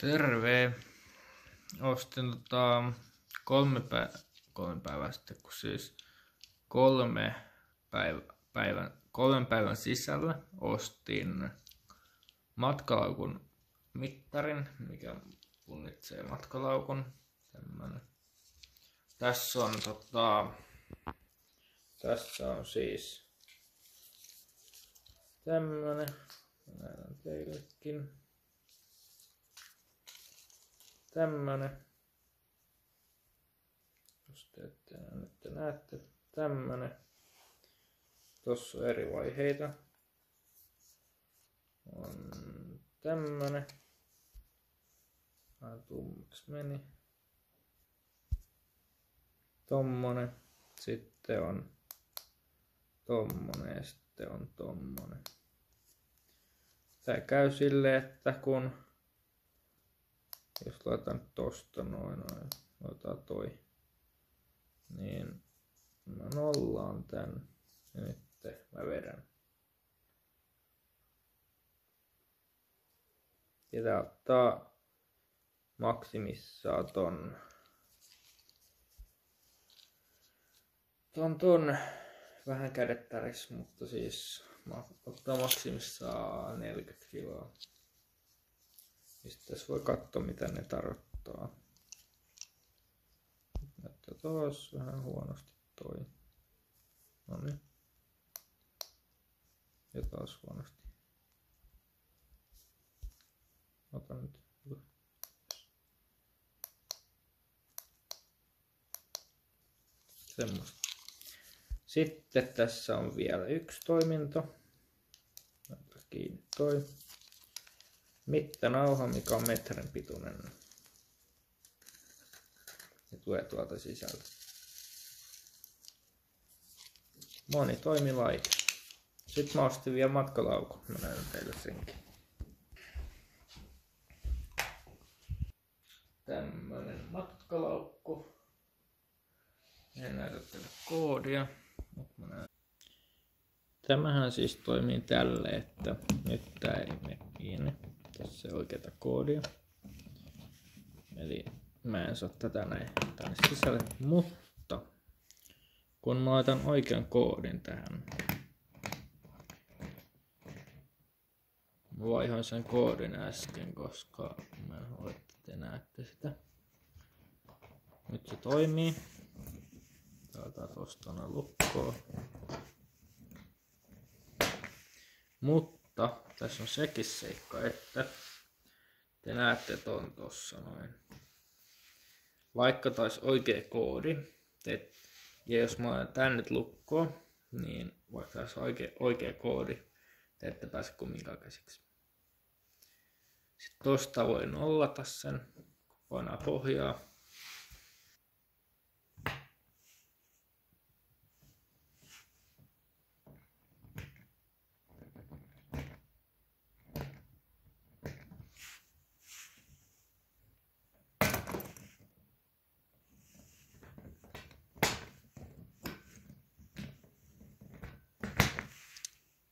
Terve. Ostin tota kolme, pä- kolme päivää sitten, kun siis kolme päivä, päivän, kolmen päivän sisällä ostin matkalaukun mittarin, mikä punnitsee matkalaukun. Tämmönen. Tässä on tota, tässä on siis tämmönen. Näytän teillekin tämmönen. Jos te ette nyt te näette tämmönen. Tossa on eri vaiheita. On tämmönen. Vähän tummaksi meni. Tommonen. Sitten on tommonen ja sitten on tommonen. Tää käy silleen, että kun jos laitan tosta noin, noin, otetaan toi, niin mä nollaan tän. Ja nyt mä vedän. Ja tää ottaa maksimissaan ton, ton, ton. Vähän kädet mutta siis ottaa maksimissaan 40 kiloa. Ja sitten tässä voi katsoa mitä ne tarkoittaa. Näyttää taas vähän huonosti toi. No niin. Ja taas huonosti. Ota nyt. Semmosta. Sitten tässä on vielä yksi toiminto. Kiinni toi mittanauha, mikä on metrin pituinen. Ja tulee tuolta sisältä. Monitoimilaite. Sitten mä ostin vielä matkalaukun. Mä näytän teille senkin. Tämmönen matkalaukku. En näytä teille koodia. Mutta mä näytän. Tämähän siis toimii tälle, että nyt tää ei mene kiinni se oikeata koodia. Eli mä en saa tätä näin tänne sisälle, mutta kun mä laitan oikean koodin tähän, mä vaihoin sen koodin äsken, koska mä en ole, että te näette sitä. Nyt se toimii. Täällä tosta lukkoon. Mutta mutta tässä on sekin seikka, että te näette ton tossa noin. Vaikka taisi oikea koodi, te, ja jos mä olen tänne lukkoon, niin vaikka taisi oikea, oikea koodi, te ette pääse kumminkaan käsiksi. Sitten tosta voi nollata sen, painaa pohjaa.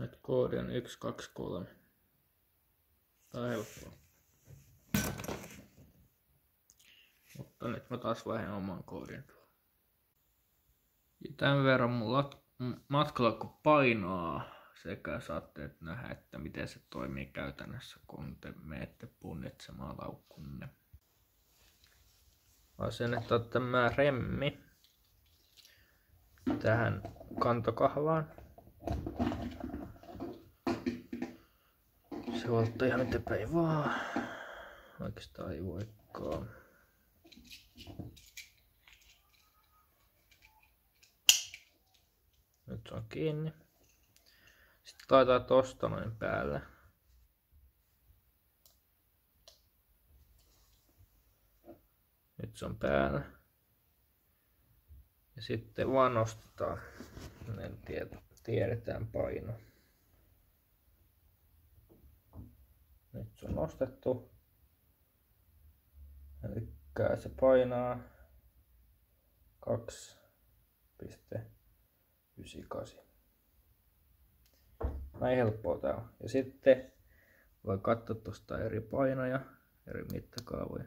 Nyt koodi on 1, 2, 3. Tää on helppoa. Mutta nyt mä taas vaihan oman koodin Ja tämän verran mun matkalla kun painaa sekä saatte nähdä, että miten se toimii käytännössä, kun te menette punnitsemaan laukkunne. Asennetta tämä remmi tähän kantokahvaan. Ottaa ihan miten päin vaan. Oikeastaan ei voikaan. Nyt se on kiinni. Sitten taitaa tosta noin päälle. Nyt se on päällä. Ja sitten vaan nostetaan. Tiedä, tiedetään paino. Nyt se on nostettu. Eli se painaa 2,98. Näin helppoa tää on. Ja sitten voi katsoa tuosta eri painoja, eri mittakaavoja.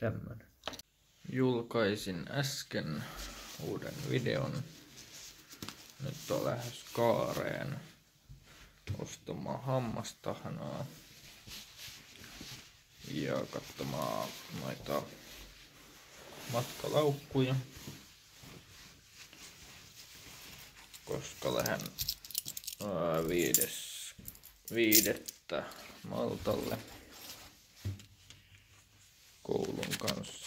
Tämmönen. Julkaisin äsken uuden videon. Nyt on lähes kaareen ostamaan hammastahnaa ja katsomaan noita matkalaukkuja. Koska lähden viides, viidettä Maltalle koulun kanssa.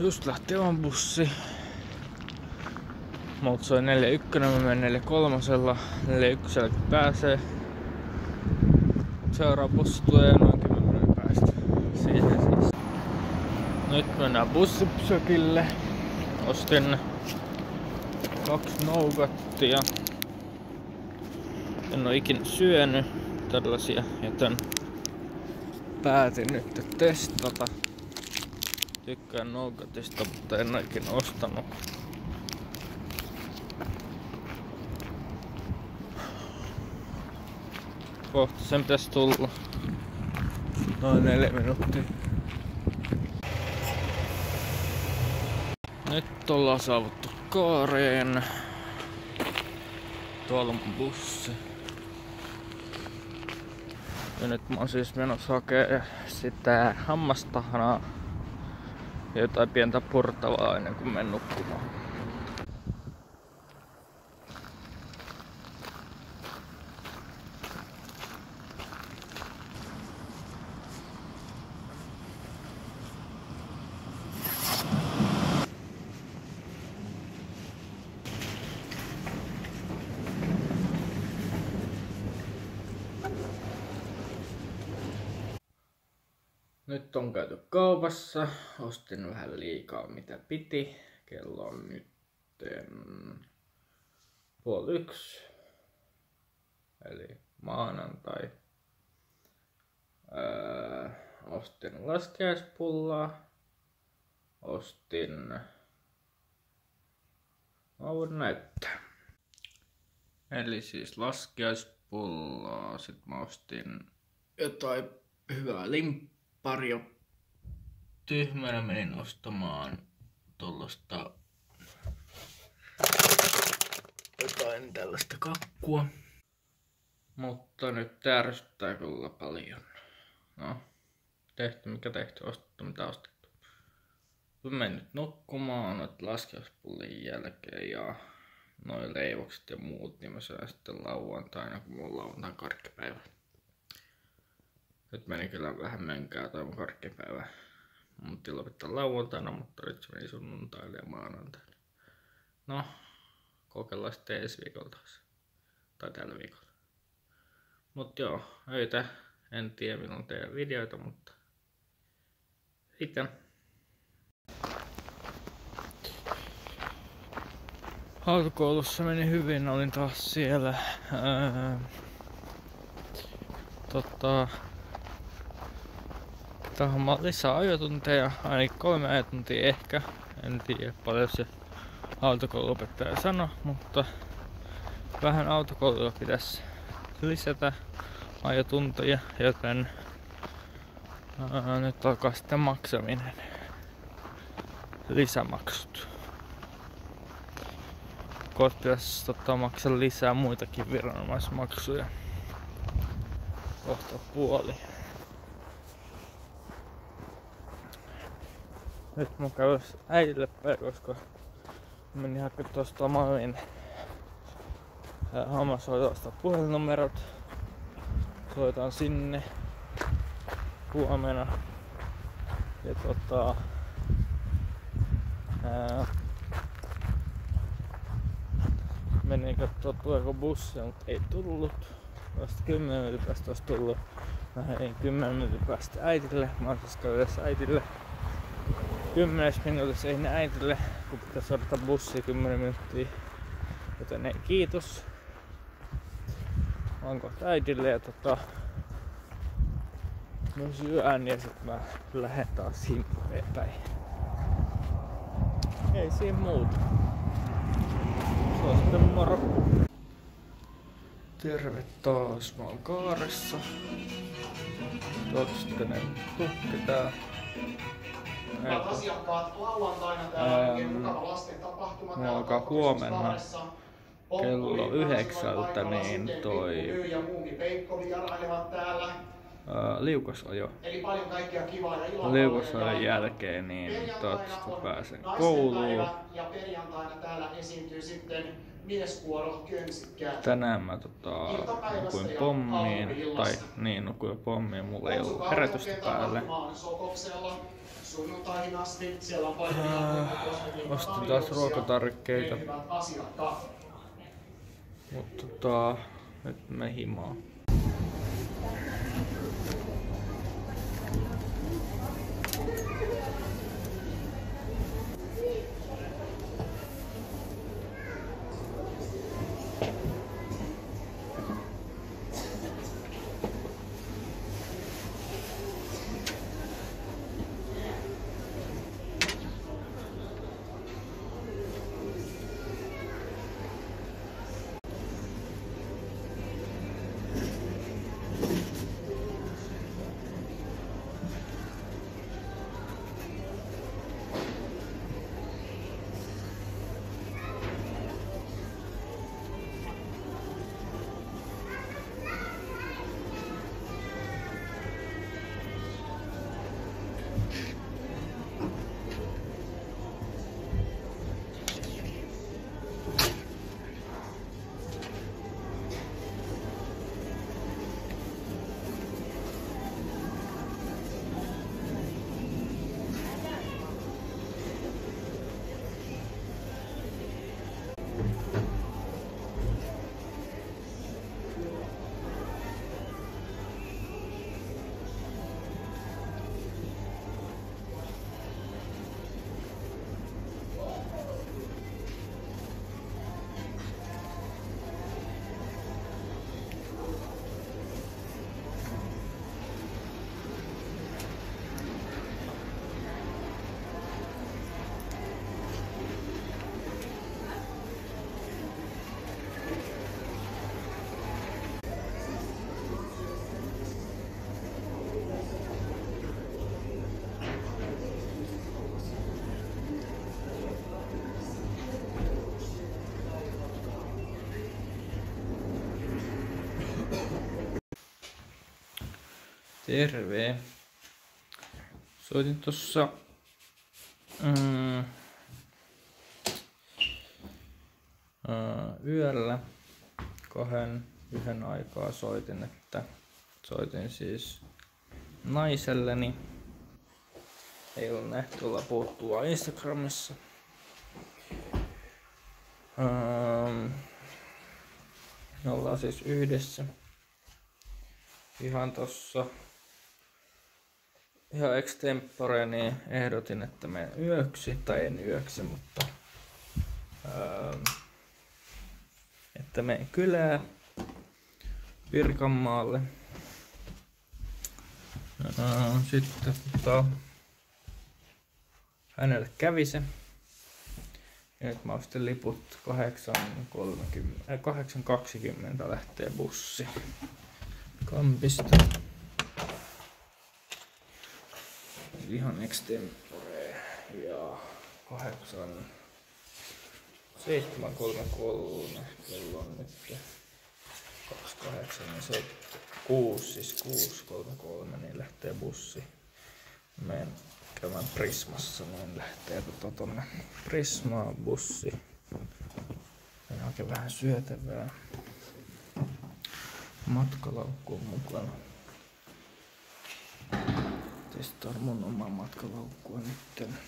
Just lähti on bussi. Mut se on 41, mä menen 43. 41 pääsee. Seuraava bussi tulee noin 10 minuutin päästä. Siihen siis. Nyt mennään bussipsökille. Ostin kaksi nougattia. En oo ikinä syönyt tällaisia, joten päätin nyt testata. Tykkään nougatista, mutta en ikinä ostanut. Kohta sen pitäisi tulla. Noin neljä minuuttia. Nyt ollaan saavuttu kaareen. Tuolla on bussi. Ja nyt mä oon siis menossa hakee sitä hammastahnaa ja jotain pientä purtavaa ennen kuin menen nukkumaan. Nyt on käyty kaupassa. Ostin vähän liikaa mitä piti. Kello on nyt puoli yksi. Eli maanantai. Öö, ostin laskiaispullaa. Ostin... Mä voin näyttää. Eli siis laskiaispullaa. Sitten mä ostin jotain hyvää limppaa pari tyhmänä menin ostamaan tuollaista jotain tällaista kakkua. Mutta nyt tärsyttää kyllä paljon. No, tehty mikä tehty, ostettu mitä ostettu. Mä menin nyt nukkumaan noit laskeuspullin jälkeen ja noin leivokset ja muut, niin mä sitten lauantaina, kun mulla on lauantain karkkipäivä. Nyt meni kyllä vähän menkää toi mun karkkipäivä. Mun lopettaa lauantaina, mutta nyt se meni sunnuntaille ja maanantaille. No, kokeillaan sitten ensi viikolla taas. Tai tällä viikolla. Mut joo, öitä. En tiedä milloin teidän videoita, mutta sitten. Autokoulussa meni hyvin, olin taas siellä. Ää, tota, Tähän lisää ajotunteja, ainakin kolme ajotuntia ehkä. En tiedä paljon se autokouluopettaja sano, mutta vähän autokoululla pitäisi lisätä ajotunteja, joten ää, nyt alkaa sitten maksaminen. Lisämaksut. Kohta pitäisi tota, maksaa lisää muitakin viranomaismaksuja. Kohta puoli. Nyt mun kävis äidille päin, koska menin hakemaan tuosta mallin hammashoidosta puhelinnumerot. Soitan sinne huomenna. Ja tota, ää, menin katsoa tuleeko bussi, mutta ei tullut. Vasta 10 minuutin päästä olisi tullut. Mä 10 minuutin päästä äitille. Mä oon siis äitille 10 minuutissa ei äitille, kun pitäisi odottaa bussia 10 minuuttia. Joten ei kiitos. Oon kohta äitille ja tota, Mä syön ja sit mä lähden taas himppuun päin. Ei siinä muuta. Se on sitten moro. Terve taas, mä oon kaaressa. Toivottavasti ne tukki tää. Hyvät asiakkaat, lauantaina täällä on oikein mukava lasten tapahtuma. täällä alkaa huomenna kello yhdeksältä, niin toi- liukasajo. Eli paljon kaikkea kivaa ja iloa. Liukasajon jälkeen niin toivottavasti pääsen kouluun. Ja perjantaina täällä esiintyy sitten mieskuoro Könsikkää. Tänään mä tota, nukuin pommiin, tai niin nukuin pommiin, mulla ei ollut herätystä päälle. Sunnuntaihin asti siellä on paljon Äh, ostin taas ruokatarvikkeita. Mutta tota, nyt me himaa. Terve. Soitin tossa mm, ää, yöllä kahden yhden aikaa soitin, että soitin siis naiselleni. Ei ole nähty olla puhuttua Instagramissa. Ähm, me ollaan siis yhdessä. Ihan tossa ihan extempore, niin ehdotin, että menen yöksi, tai en yöksi, mutta ähm, että menen kylään Pirkanmaalle. Äh, sitten tota, hänelle kävi se. Ja nyt mä ostin liput 8.30, äh, 8.20 lähtee bussi Kampista. Ihan extempore ja 8 7.33 kello on nyt 28 ja se 6, siis 6.33 niin lähtee bussi. Menen käymään Prismassa, niin lähtee tota tonne Prismaan bussi. Menen oikein vähän syötävää. Matkalaukku on mukana. Testaan mun omaa matkalaukkua nytten.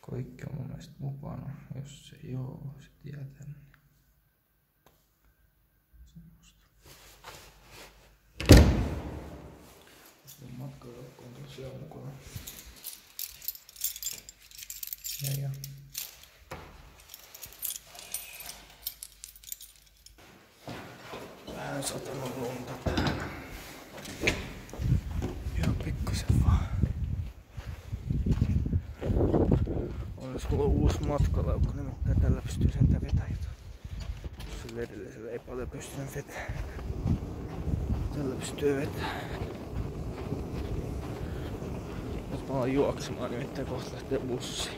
Kaikki on mun mielestä mukana. Jos se joo, sit jätän. Semmosta. Sitten matkalaukku on tosiaan mukana. Ja ja. Vähän satanut lunta täällä. Ihan pikkusen vaan. Olisi mulla uusi matkalaukku, nimittäin tällä pystyy sen vetämään jotain. Sillä edellisellä ei paljon pystynyt vetämään. Tällä pystyy vetämään. Mä alan juoksemaan, nimittäin kohta lähtee bussi.